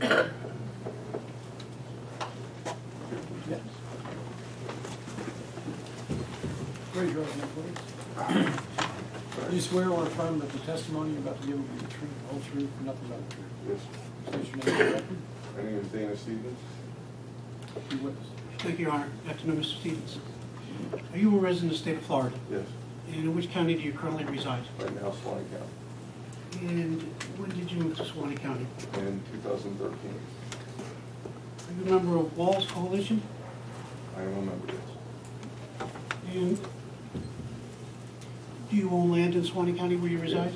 Yes. Raise your right hand, please. Do you swear or affirm that the testimony you're about to give will be the truth, the whole truth, and nothing but the truth? Yes. State your name for the record. My name is Dana Stevens. Be witness. Thank you, Your Honor. Good afternoon, Mr. Stevens. Are you a resident of the state of Florida? Yes. And in which county do you currently reside? Right now, Suwannee County. And when did you move to Suwannee County? In 2013. Are you a member of WWALS Coalition? I am a member, yes. And do you own land in Suwannee County where you reside?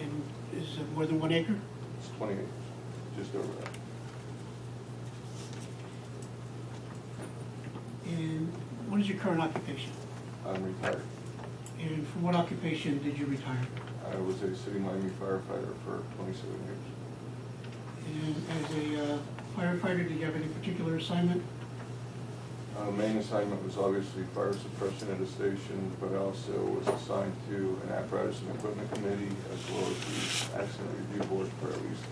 And is it more than one acre? It's 20 acres, just over that. And what is your current occupation? I'm retired. And from what occupation did you retire? I was a city Miami firefighter for 27 years. And as a uh, firefighter, did you have any particular assignment? Uh, Main assignment was obviously fire suppression at a station, but I also was assigned to an apparatus and equipment committee as well as the accident review board for at least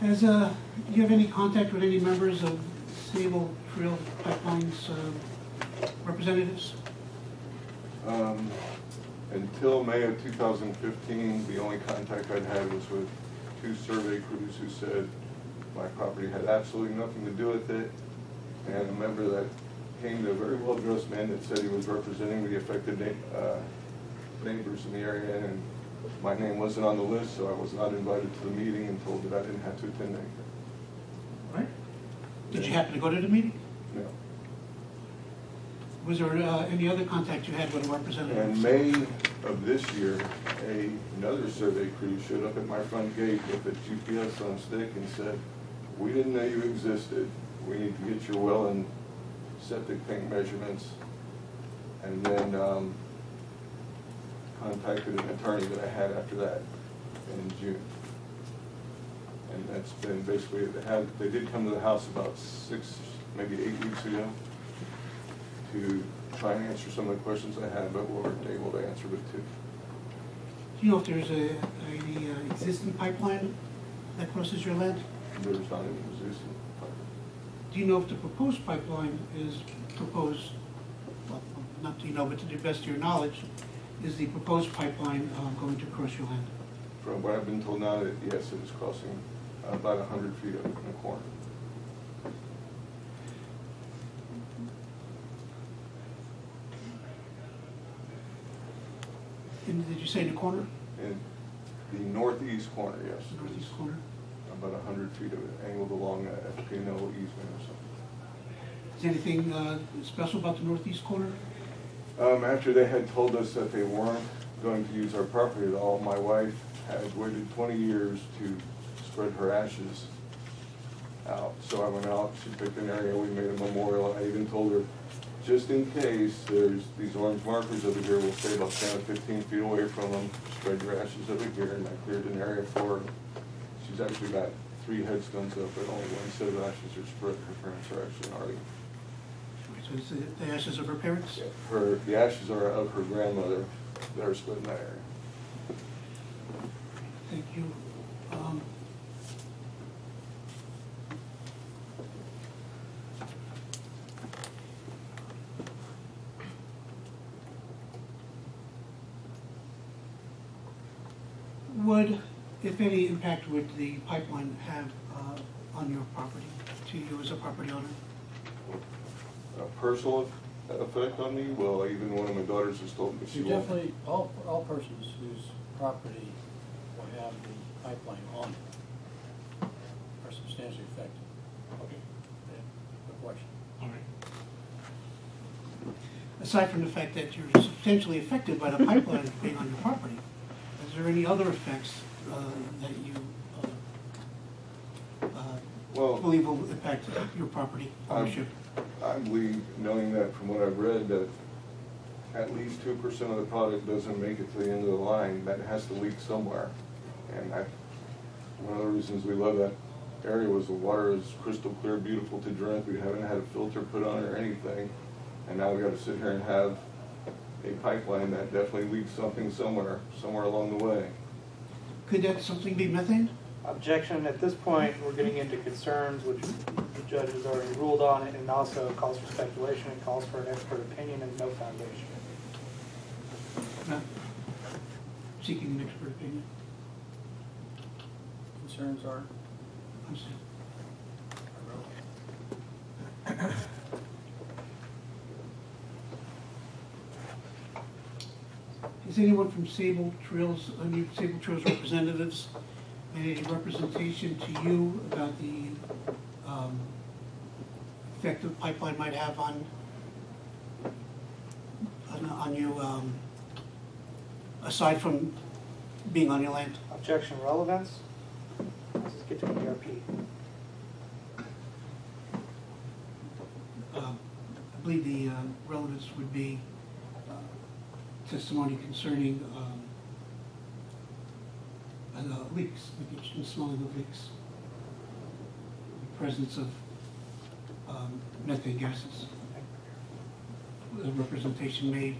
10 years. Has, uh, do you have any contact with any members of Sabal Trail Pipelines uh, representatives? Um, Until May of 2015, the only contact I'd had was with two survey crews who said my property had absolutely nothing to do with it, and a member that came to a very well-dressed man that said he was representing the affected na- uh, neighbors in the area, and my name wasn't on the list, so I was not invited to the meeting and told that I didn't have to attend anything. Right. Did you happen to go to the meeting? No. Was there uh, any other contact you had with a representative? In May of this year, a, another survey crew showed up at my front gate with a GPS on stick and said, we didn't know you existed. We need to get your well and septic tank measurements. And then, um, contacted an attorney that I had after that in June. And that's been basically, they had, they did come to the house about six, maybe eight weeks ago to try and answer some of the questions I had, but weren't able to answer it too. Do you know if there's a, any uh, existing pipeline that crosses your land? There was not any existing pipe. Do you know if the proposed pipeline is proposed, well, not do you know, but to the best of your knowledge, is the proposed pipeline uh, going to cross your land? From what I've been told now, that yes, it is crossing about hundred feet up in the corner. Did you say in the corner? In the northeast corner, yes. The northeast corner? About a hundred feet of it angled along a FP&L easement or something. Is anything uh, special about the northeast corner? Um, after they had told us that they weren't going to use our property at all, my wife had waited twenty years to spread her ashes out. So I went out, she picked an area, we made a memorial, I even told her, just in case, there's these orange markers over here, we'll stay about ten or fifteen feet away from them, spread your ashes over here, and I cleared an area for her. She's actually got three headstones up, but only one set of ashes are spread, her parents are actually already So it's the- the ashes of her parents? her, the ashes are of her grandmother that are split in that area. Thank you. Um, Would, if any, impact would the pipeline have uh, on your property, to you as a property owner? A personal effect on me, well, even one of my daughters has told me she You won't. definitely, all, all persons whose property will have the pipeline on it are substantially affected. Okay. No question. All right. Aside from the fact that you're substantially affected by the pipeline being on your property, is there any other effects uh, that you uh, uh, Well- believe will impact your property ownership? I believe, knowing that from what I've read, that at least two percent of the product doesn't make it to the end of the line, that has to leak somewhere. And I, one of the reasons we love that area was the water is crystal clear, beautiful to drink, we haven't had a filter put on it or anything. And now we gotta sit here and have a pipeline that definitely leaks something somewhere, somewhere along the way. Could that something be methane? Objection, at this point, we're getting into concerns which the judge has already ruled on it and also calls for speculation and calls for an expert opinion and no foundation. No. Seeking an expert opinion. Concerns are? Understand. Is anyone from Sabal Trails, any Sabal Trails representatives, made any representation to you about the um, effect the pipeline might have on, on- on you, um, aside from being on your land? Objection, relevance? Let's get to E ERP. Um, I believe the um, relevance would be uh, testimony concerning um, uh, leaks, and smelling of leaks. The Presence of um, methane gases. The representation made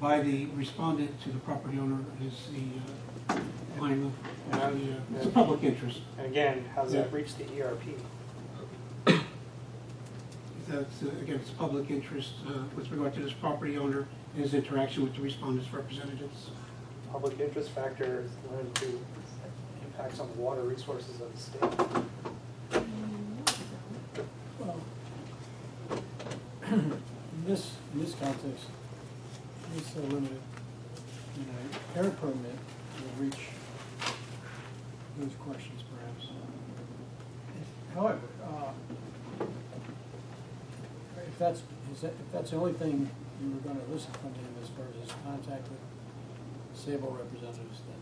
by the respondent to the property owner is the uh, line of, the, uh, it's a public interest. And again, how's that Yeah. reach the ERP? That's, uh, again, it's public interest uh, with regard to this property owner and his interaction with the respondent's representatives. Public interest factor is limited to impacts on the water resources of the state. Well, in this, in this context, it's so limited, you know, air permit will reach those questions perhaps. However, uh, if that's, is that, if that's the only thing you were gonna elicit from him as far as his contact with Sabal representatives, then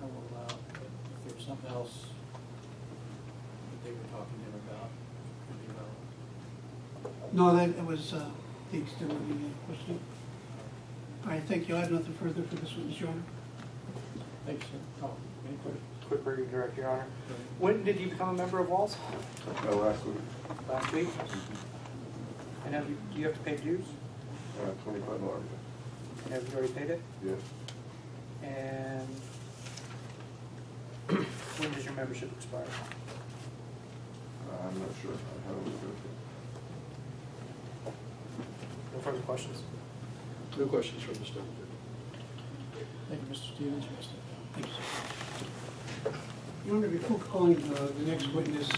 I will allow, it. but if there's something else that they were talking to him about, it could be relevant. No, that it was uh, the extent of the question. All right, thank you. I have nothing further for this witness, Your Honor. Thank you, sir. Oh, any questions? Quick review, Director, Your Honor. When did you become a member of WWALS? Uh, last week, Last week? And have you, do you have to pay dues? uh, twenty-five dollars, And have you already paid it? yes. And when does your membership expire? Uh, I'm not sure, I haven't looked at it. No further questions? No questions from the staff. Thank you, Mr. Stevens, Mr. Thank you, sir. Your Honor, before calling uh, the next witness,